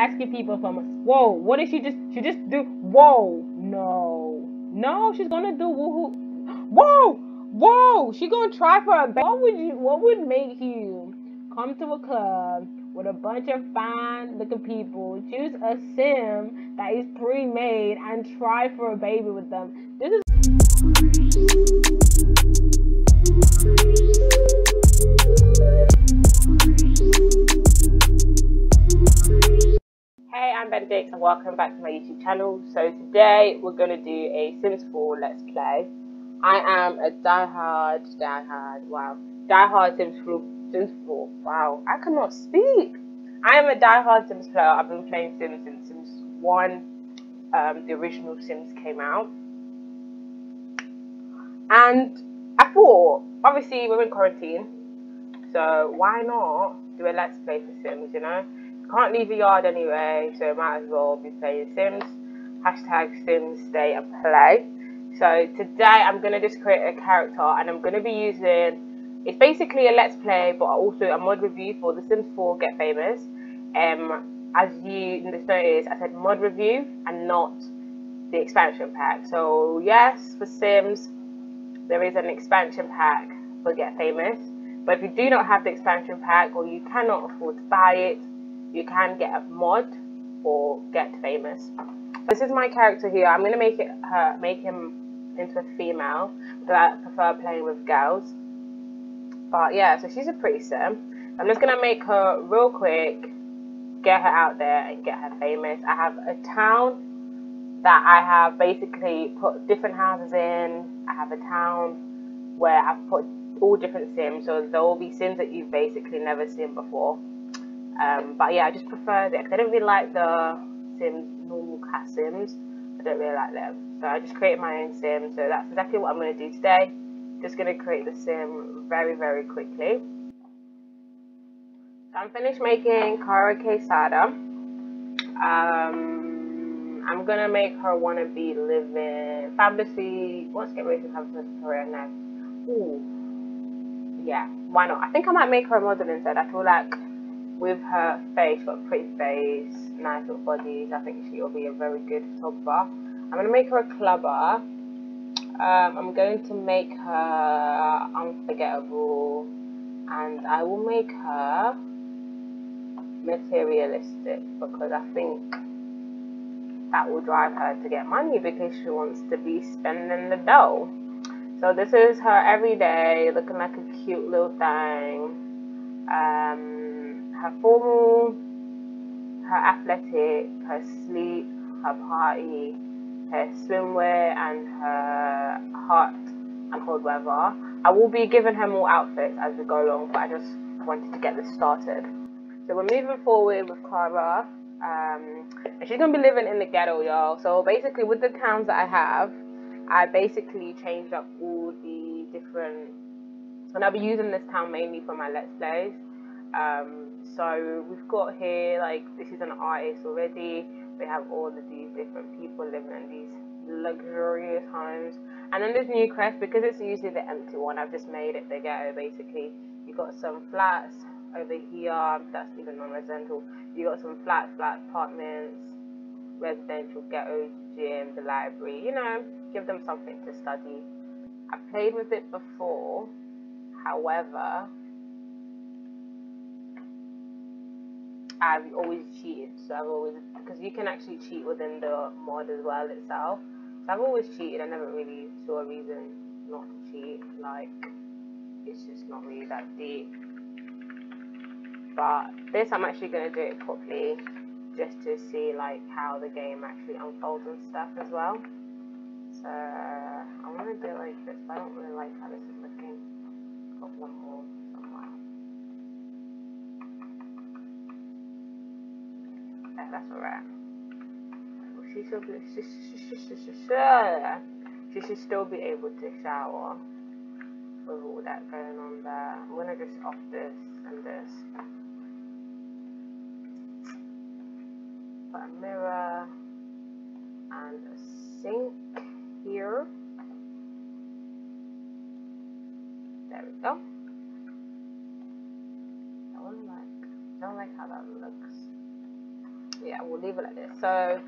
asking people from whoa, what did she just she just do whoa no no she's gonna do woohoo whoa whoa she gonna try for a baby. what would you what would make you come to a club with a bunch of fine looking people, choose a sim that is pre-made and try for a baby with them. This is Hey, I'm Benedict and welcome back to my YouTube channel. So today we're going to do a Sims 4 Let's Play. I am a die-hard, die-hard, wow, die-hard Sims 4, Sims 4, wow, I cannot speak. I am a die-hard Sims player. I've been playing Sims since Sims 1, um, the original Sims came out. And I thought, obviously we're in quarantine, so why not do a Let's Play for Sims, you know? Can't leave the yard anyway, so might as well be playing Sims. Hashtag Sims Stay and Play. So today I'm going to just create a character and I'm going to be using, it's basically a Let's Play but also a mod review for The Sims 4 Get Famous. Um, as you notice, I said mod review and not the expansion pack. So yes, for Sims, there is an expansion pack for Get Famous. But if you do not have the expansion pack or you cannot afford to buy it, you can get a mod or get famous. This is my character here. I'm gonna make it her make him into a female, but I prefer playing with girls. But yeah, so she's a pretty sim. I'm just gonna make her real quick, get her out there and get her famous. I have a town that I have basically put different houses in. I have a town where I've put all different sims, so there will be sims that you've basically never seen before. Um, but yeah, I just prefer it because I don't really like the Sims, normal cat Sims. I don't really like them. So I just created my own Sim. So that's exactly what I'm going to do today. Just going to create the Sim very, very quickly. So I'm finished making Cara Quesada. Um, I'm going to make her want to be living fantasy. Let's get ready to have this career now. Ooh. Yeah, why not? I think I might make her a model instead. I feel like with her face, got a pretty face, nice little bodies. I think she'll be a very good photographer. I'm going to make her a clubber. Um, I'm going to make her unforgettable and I will make her materialistic because I think that will drive her to get money because she wants to be spending the dough. So this is her everyday, looking like a cute little thing. Um, her formal, her athletic, her sleep, her party, her swimwear, and her hot and cold weather. I will be giving her more outfits as we go along, but I just wanted to get this started. So we're moving forward with Cara. Um, and she's gonna be living in the ghetto, y'all. So basically, with the towns that I have, I basically changed up all the different. And I'll be using this town mainly for my let's plays. Um, so we've got here like this is an artist already. We have all of these different people living in these luxurious homes. And then there's Newcrest because it's usually the empty one. I've just made it the ghetto basically. You got some flats over here. That's even non-residential. You got some flat, flat apartments, residential ghetto, gym, the library. You know, give them something to study. I played with it before. However, I've always cheated. So I've always because you can actually cheat within the mod as well itself. So I've always cheated. I never really saw a reason not to cheat. Like it's just not really that deep. But this I'm actually gonna do it properly just to see like how the game actually unfolds and stuff as well. So I wanna do it like this, but I don't really like how this is looking. One more. That's alright. She should she, she, should still be able to shower with all that going on there. I'm gonna just off this and this. Put a mirror and a sink here. There we go. I don't like, don't like how that looks. Yeah, we'll leave it like this. So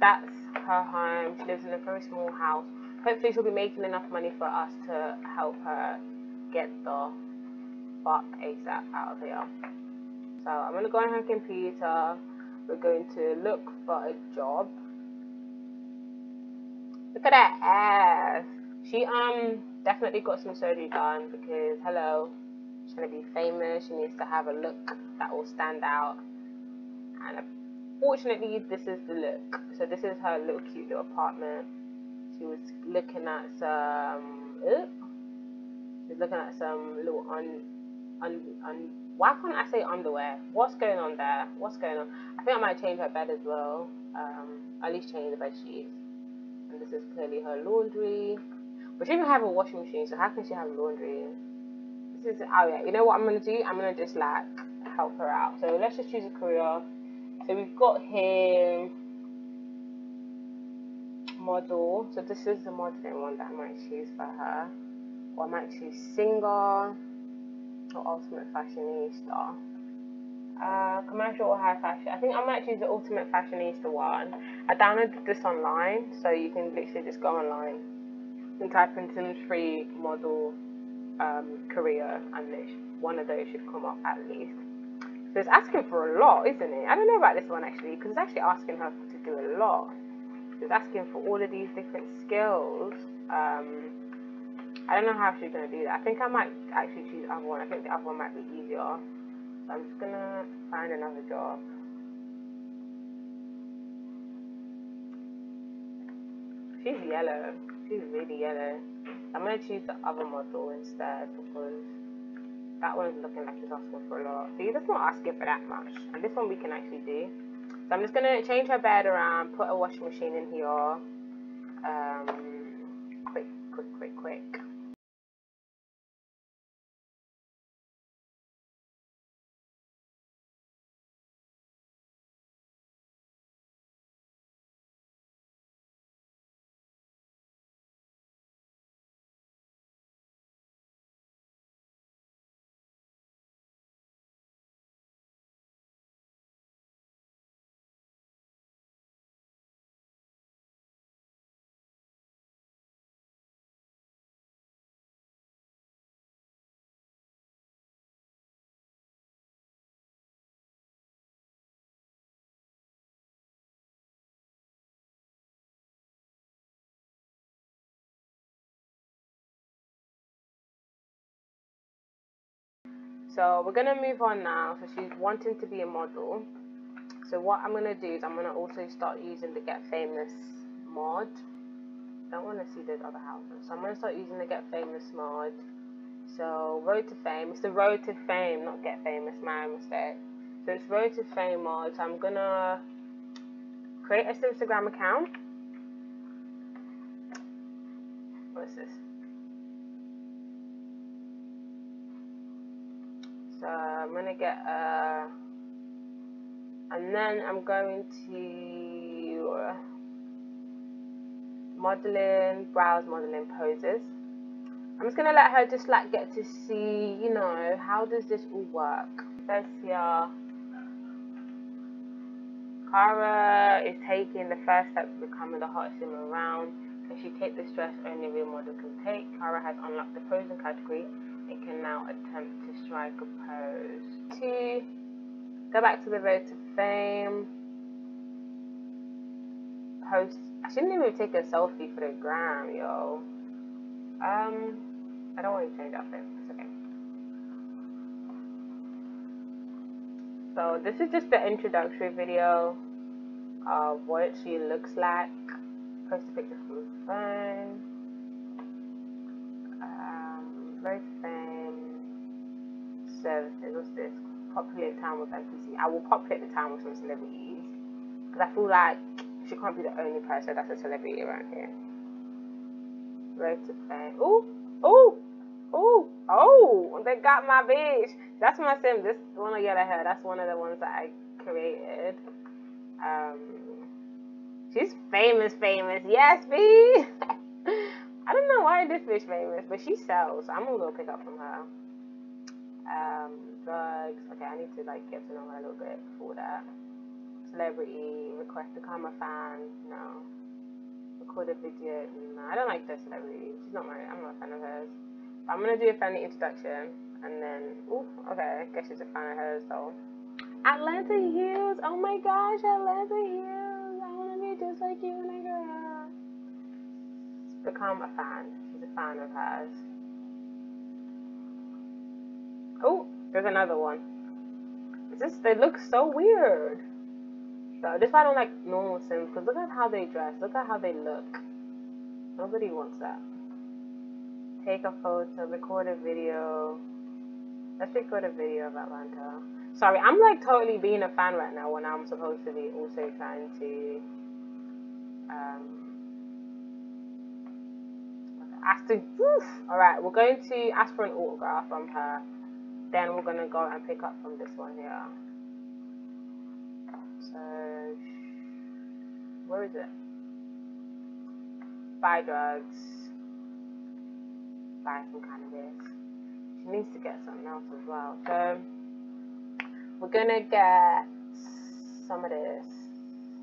that's her home. She lives in a very small house. Hopefully, she'll be making enough money for us to help her get the fuck ASAP out of here. So I'm gonna go on her computer. We're going to look for a job. Look at that ass. She um definitely got some surgery done because hello, she's gonna be famous. She needs to have a look that will stand out. And fortunately, this is the look. So this is her little cute little apartment. She was looking at some. Uh, she was looking at some little un, un, un. Why can't I say underwear? What's going on there? What's going on? I think I might change her bed as well. Um, at least change the bed sheets. And this is clearly her laundry. But she doesn't have a washing machine, so how can she have laundry? This is oh yeah. You know what I'm gonna do? I'm gonna just like help her out. So let's just choose a career. So we've got here model. So this is the modeling one that I might choose for her. Or I might choose singer or ultimate fashionista. Uh, commercial or high fashion. I think I might choose the ultimate fashionista one. I downloaded this online, so you can literally just go online and type in Sims 3 model um, career, and one of those should come up at least. So it's asking for a lot, isn't it? I don't know about this one actually, because it's actually asking her to do a lot. It's asking for all of these different skills. Um, I don't know how she's going to do that. I think I might actually choose the other one. I think the other one might be easier. So I'm just going to find another job. She's yellow. She's really yellow. I'm going to choose the other model instead because that one's looking like it's asking for a lot. See, that's not asking for that much. And this one we can actually do. So I'm just going to change her bed around, put a washing machine in here. Um, quick, quick, quick, quick. So we're gonna move on now. So she's wanting to be a model. So what I'm gonna do is I'm gonna also start using the Get Famous mod. Don't want to see those other houses. So I'm gonna start using the Get Famous mod. So Road to Fame. It's the Road to Fame, not Get Famous. My mistake. So it's Road to Fame mod. So I'm gonna create a Instagram account. What's this? So I'm gonna get a, and then I'm going to uh, modeling, browse modeling poses. I'm just gonna let her just like get to see, you know, how does this all work. Says here, Kara is taking the first step to becoming the hottest sim around. Can she take the stress only real model can take? Kara has unlocked the posing category and can now attempt strike a pose. To go back to the road to fame, post. I shouldn't even take a selfie for the gram, yo. Um, I don't want to change outfit. It's okay. So this is just the introductory video of what she looks like. Post a picture from the phone. Um, very services. What's this? Populate town with NPC. I will populate the town with some celebrities because I feel like she can't be the only person that's a celebrity around here. Road to fame. Ooh, ooh, ooh, oh! They got my bitch. That's my sim. This one I get ahead. That's one of the ones that I created. Um, she's famous, famous. Yes, B. I don't know why this bitch famous, but she sells. I'm gonna go pick up from her um, drugs. Okay, I need to like get to know her a little bit before that. celebrity request to become a fan. No. Record a video. No, I don't like this celebrity. She's not my. I'm not a fan of hers. But I'm gonna do a friendly introduction, and then. Ooh, okay. I guess she's a fan of hers. So. Atlanta Hills. Oh my gosh, Atlanta Hills. I wanna be just like you when I grow up. Become a fan. She's a fan of hers. There's another one. It's just they look so weird. So this why I don't like normal Sims because look at how they dress. Look at how they look. Nobody wants that. Take a photo, record a video. Let's record a video of Atlanta. Sorry, I'm like totally being a fan right now when I'm supposed to be also trying to um ask to Alright, we're going to ask for an autograph from her. Then we're gonna go and pick up from this one here. So where is it? Buy drugs. Buy some cannabis. She needs to get something else as well. So we're gonna get some of this.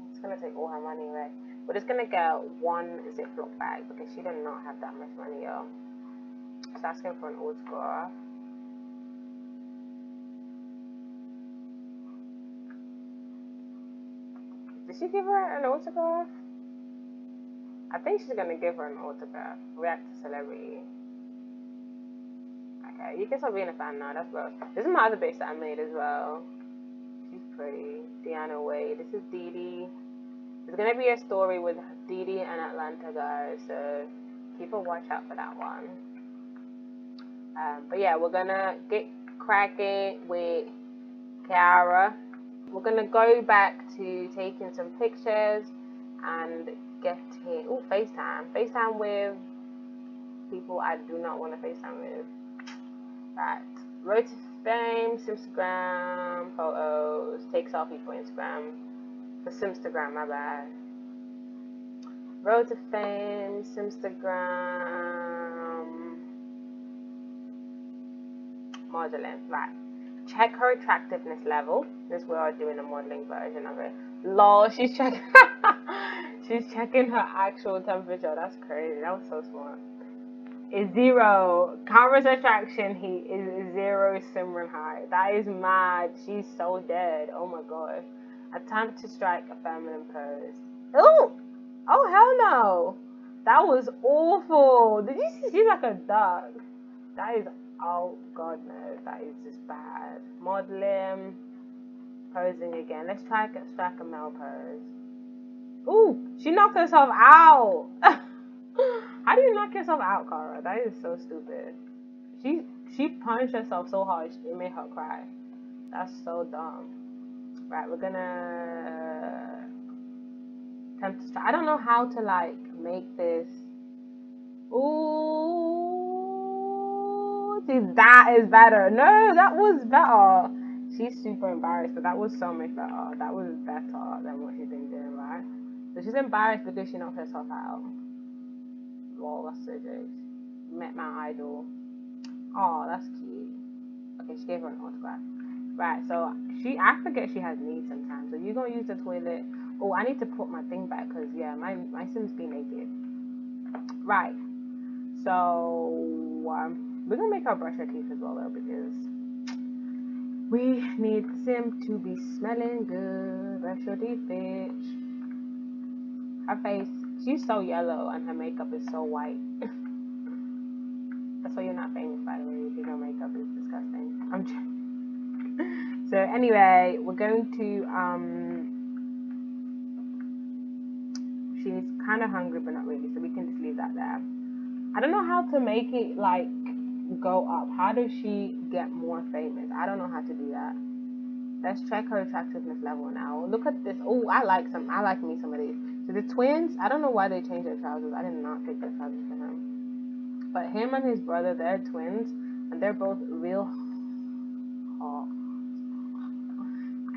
It's gonna take all her money away. We're just gonna get one Ziploc bag because she did not have that much money, yo. She's asking for an autograph. Did she give her an autograph? I think she's gonna give her an autograph. React to celebrity. Okay, you can stop being a fan now. That's gross. This is my other bitch that I made as well. She's pretty. Deanna Wade. This is Dee Dee. There's gonna be a story with Dee Dee and Atlanta guys, so keep a watch out for that one. Um, but yeah, we're gonna get cracking with Kiara. We're gonna go back to taking some pictures and getting oh FaceTime. FaceTime with people I do not want to FaceTime with. Right. Road to Fame, Instagram photos, take selfie for Instagram. For Simstagram, my bad. Road to Fame, Simstagram, modeling. Right. Check her attractiveness level. This is where I'm doing a modeling version of it. Lol, she's checking. she's checking her actual temperature. That's crazy. That was so smart is zero. Confess attraction he is zero Simran high. That is mad. She's so dead. Oh my god. Attempt to strike a feminine pose. Oh! Oh hell no! That was awful. Did you see like a duck? That is oh god no, that is just bad. Modeling posing again. Let's try to strike a male pose. Ooh, she knocked herself out. How do you knock yourself out, Cara? That is so stupid. She she punched herself so hard it made her cry. That's so dumb. Right, we're gonna uh, attempt to try. I don't know how to like make this. Ooh, see that is better. No, that was better. She's super embarrassed, but that was so much better. That was better than what she's been doing, right? So she's embarrassed because she knocked herself out. Lol, that's so jokes. Met my idol. Oh, that's cute. Okay, she gave her an autograph. Right, so she, I forget she has needs sometimes. So you gonna use the toilet. Oh, I need to put my thing back because yeah, my my Sims be naked. Right. So um, we're gonna make her brush her teeth as well though because we need Sim to be smelling good. Brush your bitch. Her face She's so yellow and her makeup is so white. That's why you're not famous, by the way, because your makeup is disgusting. I'm just... so anyway, we're going to um. She's kind of hungry, but not really, so we can just leave that there. I don't know how to make it like go up. How does she get more famous? I don't know how to do that. Let's check her attractiveness level now. Look at this. Oh, I like some. I like me some of these. So the twins, I don't know why they changed their trousers. I did not pick their trousers for him. But him and his brother, they're twins, and they're both real.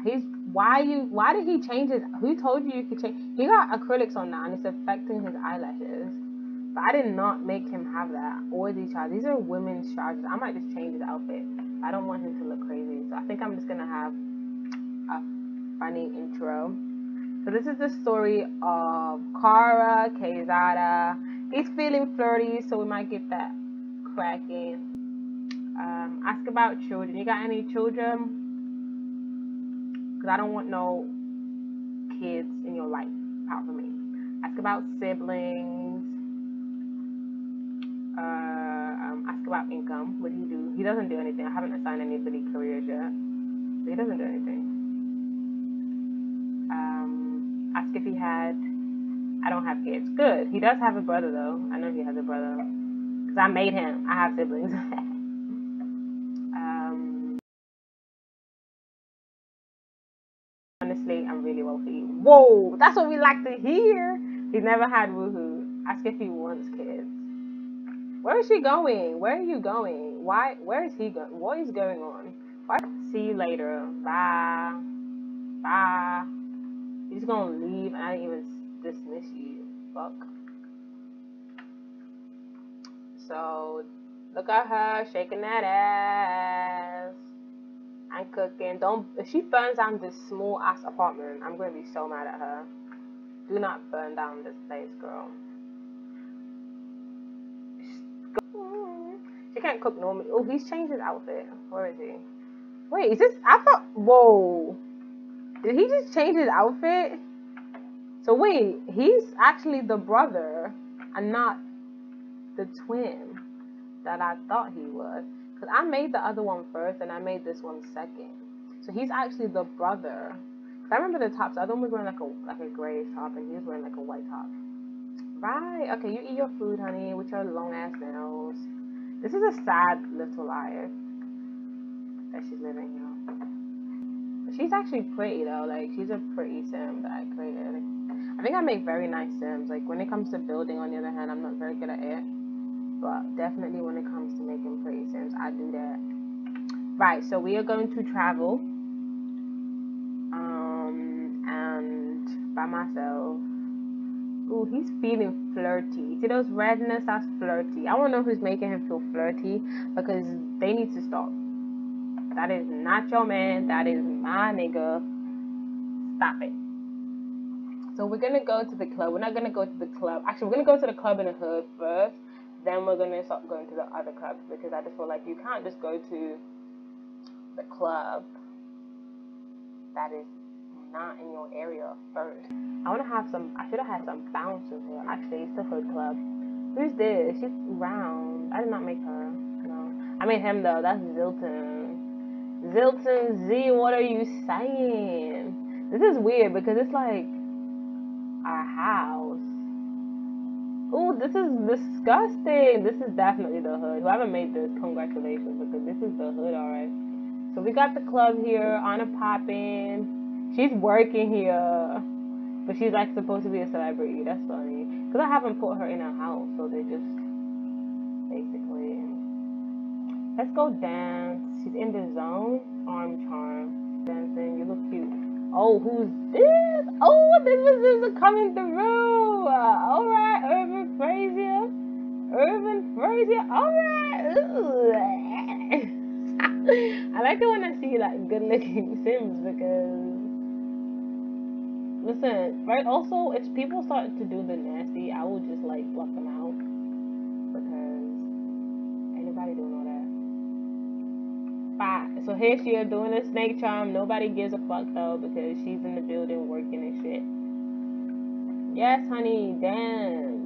He's why you why did he change his who told you you could change he got acrylics on now and it's affecting his eyelashes. I did not make him have that or these trousers. These are women's trousers. I might just change his outfit. I don't want him to look crazy. So I think I'm just gonna have a funny intro. So this is the story of Kara Quezada. He's feeling flirty, so we might get that cracking. Um, ask about children. You got any children? Because I don't want no kids in your life, apart from me. Ask about siblings. About income. What do you do? He doesn't do anything. I haven't assigned anybody careers yet. So he doesn't do anything. Um, ask if he had. I don't have kids. Good. He does have a brother though. I know he has a brother. Because I made him. I have siblings. um, honestly, I'm really wealthy. Whoa, that's what we like to hear. He's never had woohoo. Ask if he wants kids. Where is she going? Where are you going? Why? Where is he going? What is going on? Why? See you later. Bye. Bye. He's gonna leave I didn't even dismiss you. Fuck. So look at her shaking that ass. I'm cooking. Don't if she burns down this small ass apartment, I'm gonna be so mad at her. Do not burn down this place, girl. She can't cook normally. Oh, he's changed his outfit. Where is he? Wait, is this? I thought. Whoa. Did he just change his outfit? So wait, he's actually the brother and not the twin that I thought he was. Because I made the other one first and I made this one second. So he's actually the brother. I remember the tops. The other one was wearing like a like a grayish top and he was wearing like a white top. Right. Okay, you eat your food, honey, with your long ass nails. This is a sad little life that she's living, you know. She's actually pretty though. Like she's a pretty sim that I created. I think I make very nice sims. Like when it comes to building, on the other hand, I'm not very good at it. But definitely when it comes to making pretty sims, I do that. Right. So we are going to travel. Um, and by myself. Ooh, he's feeling flirty. See those redness? That's flirty. I don't know who's making him feel flirty because they need to stop. That is not your man. That is my nigga. Stop it. So we're gonna go to the club. We're not gonna go to the club. Actually, we're gonna go to the club in the hood first. Then we're gonna start going to the other clubs because I just feel like you can't just go to the club that is not in your area first. I wanna have some. I should have had some bouncers here. Actually, it's the hood club. Who's this? She's round. I did not make her. No, I made him though. That's Zilton. Zilton Z, what are you saying? This is weird because it's like our house. Oh, this is disgusting. This is definitely the hood. Whoever made this, congratulations, because this is the hood, alright. So we got the club here, on Anna popping. She's working here. But she's like supposed to be a celebrity. That's funny. Because I haven't put her in a house, so they just basically. Let's go dance. She's in the zone. Arm charm. Dancing. You look cute. Oh, who's this? Oh, this just coming through. All right, Urban Frazier. Urban Frazier. All right. I like it when I see like good-looking Sims because listen, right? Also, if people start to do the nasty, I will just like block them out because anybody doing all that. Bye. So here she is doing a snake charm. Nobody gives a fuck though because she's in the building working and shit. Yes, honey, dance.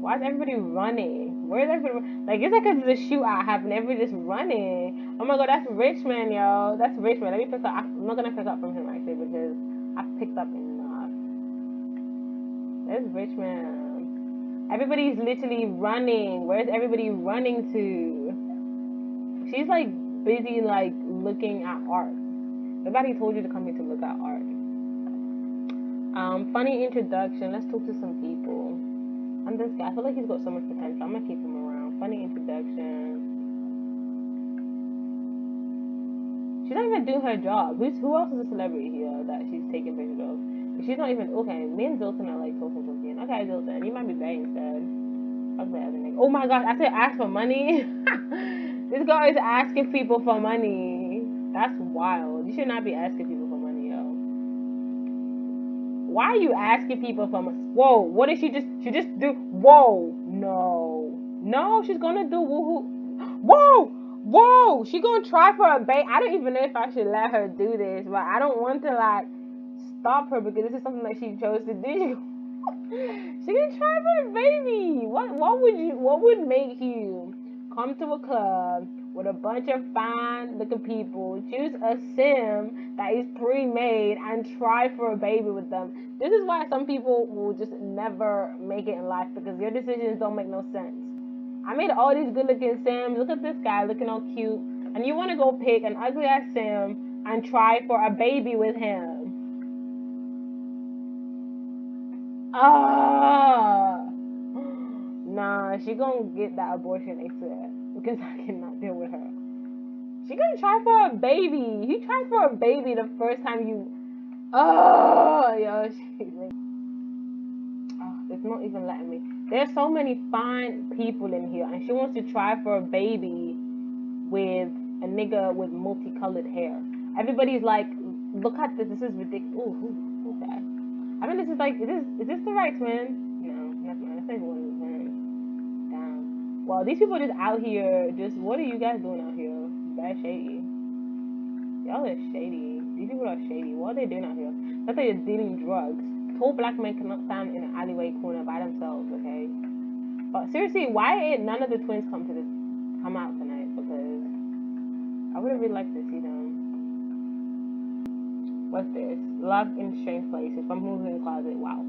Why is everybody running? Where's everybody? Like it's like a, the shootout happening. Everybody just running. Oh my god, that's Richmond, yo. That's Richmond. Let me pick up. I'm not gonna pick up from him I picked up enough. There's Richmond. Everybody's literally running. Where's everybody running to? She's like busy like looking at art. Nobody told you to come here to look at art. Um, funny introduction. Let's talk to some people. I'm this guy. I feel like he's got so much potential. I'm gonna keep him around. Funny introduction. She's not even doing her job. Who's who else is a celebrity here that she's taking pictures of? She's not even okay. Me and Zilton are like talking something. Okay, Zilton, you might be bad instead. Other nigga. Oh my gosh, I said ask for money. This girl is asking people for money. That's wild. You should not be asking people for money, yo. Why are you asking people for money? Whoa, what did she just she just do? Whoa, no. No, she's gonna do woohoo. Whoa! Whoa! She gonna try for a bait. I don't even know if I should let her do this, but I don't want to like stop her because this is something that she chose to do. she gonna try for a baby. What what would you what would make you come to a club with a bunch of fine looking people, choose a sim that is pre-made and try for a baby with them. This is why some people will just never make it in life because your decisions don't make no sense. I made all these good looking sims. Look at this guy looking all cute. And you want to go pick an ugly ass sim and try for a baby with him. Ah. Nah, she gonna get that abortion ASAP because I cannot deal with her. She gonna try for a baby. You tried for a baby the first time you. Oh, yo, she's like, oh, it's not even letting me. There's so many fine people in here, and she wants to try for a baby with a nigga with multicolored hair. Everybody's like, look at this. This is ridiculous. Ooh, ooh, okay. I mean, this is like, is this is this the right twin? No, not. That's not one twins. Damn. Well, these people just out here. Just what are you guys doing out here? Bad shady. Y'all are shady. These people are shady. What are they doing out here? That they're dealing drugs. Tall black men cannot stand in an alleyway corner by themselves. Okay. But seriously, why ain't none of the twins come to this come out tonight? Because I would have really liked to see them. What's this? Love in strange places. From moving in the closet. Wow.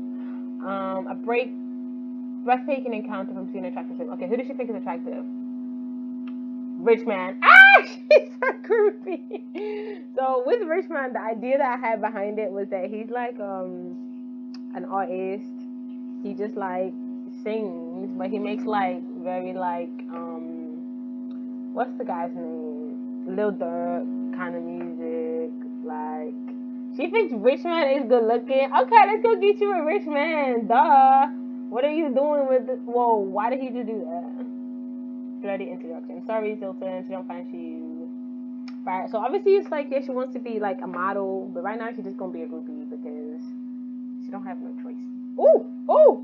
Um, a break. Breathtaking encounter from seeing attractive. Okay, who does she think is attractive? Rich man. Ah, she's so creepy. So with Rich man, the idea that I had behind it was that he's like um an artist. He just like sings, but he makes like very like um what's the guy's name? Lil Durk kind of music. Like she thinks Rich man is good looking. Okay, let's go get you a rich man. Duh. What are you doing with? The- Whoa, why did he just do that? bloody introduction. Sorry, Zilton, she don't fancy you. Right, so obviously it's like yeah, she wants to be like a model, but right now she's just gonna be a groupie because she don't have no choice. Ooh, ooh,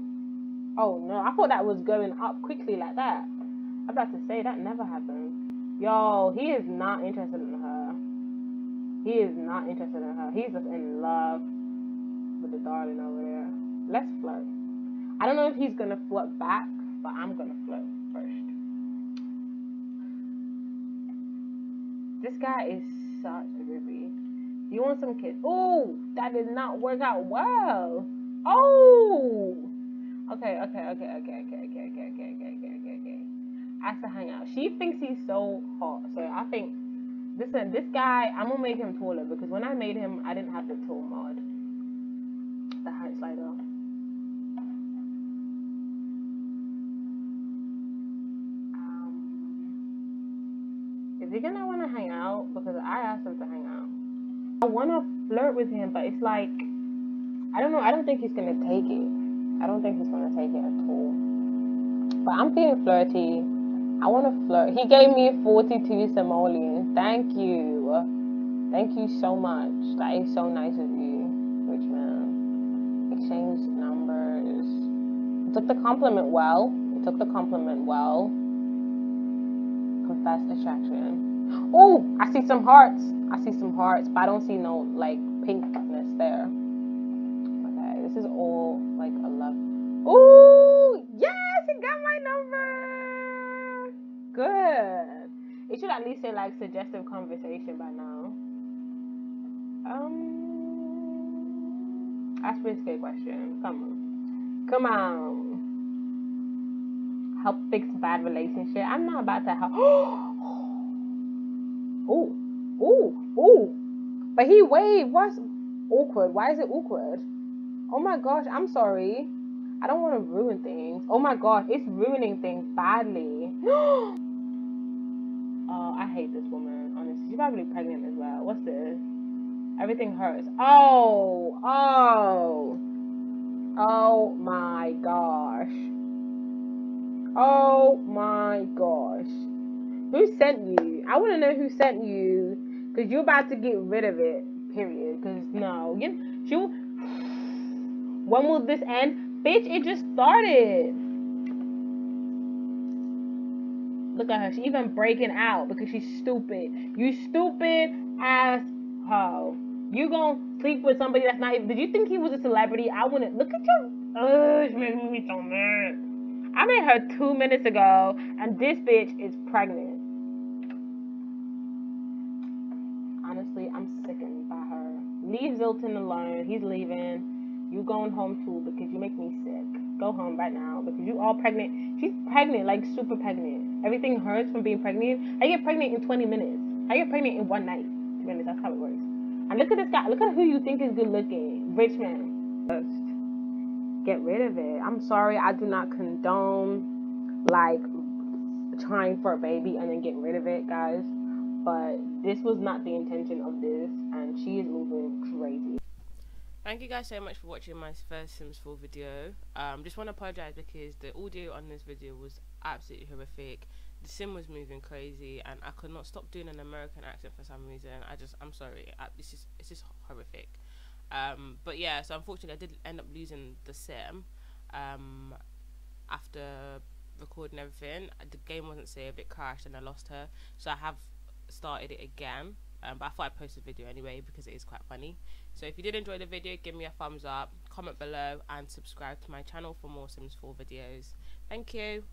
oh no, I thought that was going up quickly like that. I'm about to say that never happened. Yo, he is not interested in her. He is not interested in her. He's just in love with the darling over there. Let's flirt. I don't know if he's gonna flirt back, but I'm gonna flirt first. This guy is such. You want some kids? Oh, that did not work out well. Oh. Okay, okay, okay, okay, okay, okay, okay, okay, okay, okay, okay, okay. I to hang out. She thinks he's so hot, so I think. Listen, this guy, I'm gonna make him taller because when I made him, I didn't have the tall mod, the height slider. Um, is he gonna want to hang out? Because I asked him to hang out. I want to flirt with him, but it's like I don't know. I don't think he's gonna take it. I don't think he's gonna take it at all. But I'm feeling flirty. I want to flirt. He gave me 42 simoleons. Thank you. Thank you so much. That is so nice of you, rich man. Exchange numbers. Took the compliment well. Took the compliment well. Confess attraction. Oh, I see some hearts. I see some hearts, but I don't see no like pinkness there. Okay, this is all like a love. Ooh, yes, he got my number. Good. It should at least say like suggestive conversation by now. Um, ask me a question. Come on, come on. Help fix bad relationship. I'm not about to help. ooh, ooh, ooh. But he waved. What's awkward? Why is it awkward? Oh my gosh, I'm sorry. I don't want to ruin things. Oh my gosh, it's ruining things badly. oh, I hate this woman. Honestly, she's probably pregnant as well. What's this? Everything hurts. Oh, oh, oh my gosh. Oh my gosh. Who sent you? I want to know who sent you Cause you're about to get rid of it. Period. Cause no, you she. When will this end, bitch? It just started. Look at her. She even breaking out because she's stupid. You stupid ass hoe. You gonna sleep with somebody that's not. Did you think he was a celebrity? I wouldn't. Look at you. Oh, she made me so mad. I met her two minutes ago, and this bitch is pregnant. Leave Zilton alone. He's leaving. You going home too because you make me sick. Go home right now because you all pregnant. She's pregnant, like super pregnant. Everything hurts from being pregnant. I get pregnant in 20 minutes. I get pregnant in one night. 20 minutes. That's how it works. And look at this guy. Look at who you think is good looking. Rich man. First, get rid of it. I'm sorry. I do not condone like trying for a baby and then getting rid of it, guys. But this was not the intention of this, and she is moving crazy. Thank you guys so much for watching my first Sims 4 video. Um, just want to apologize because the audio on this video was absolutely horrific. The sim was moving crazy, and I could not stop doing an American accent for some reason. I just, I'm sorry. I, this is, it's just horrific. Um, but yeah, so unfortunately, I did end up losing the sim um, after recording everything. The game wasn't saved; it crashed, and I lost her. So I have started it again. Um, but I thought I'd post a video anyway because it is quite funny. So if you did enjoy the video, give me a thumbs up, comment below, and subscribe to my channel for more Sims 4 videos. Thank you.